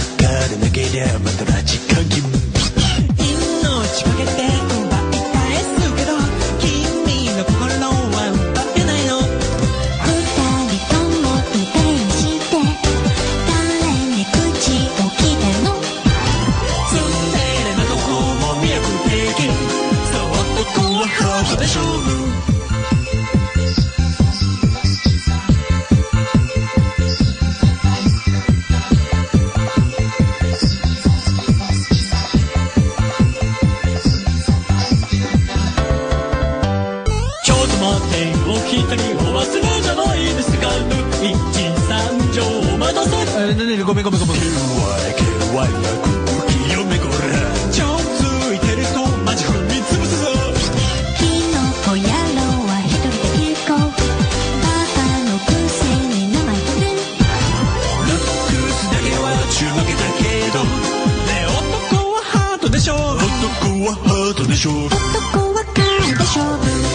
わからなけりゃまた拉致監禁命かけて奪い返すけど君の心は奪えないの。二人とも油断して誰に口を聞いてのツンデレなとこも魅力的そう男はハートで勝負お忘れじゃないですかぬ一三条お待たせごめんごめんごめん QYQY は空気読めこれちょんついてるとマジ踏み潰すぞキノコ野郎は一人で行こうバのくせに生意気でルックスだけは中負だけどね男はハートでしょ男はハートでしょ男はカーでしょ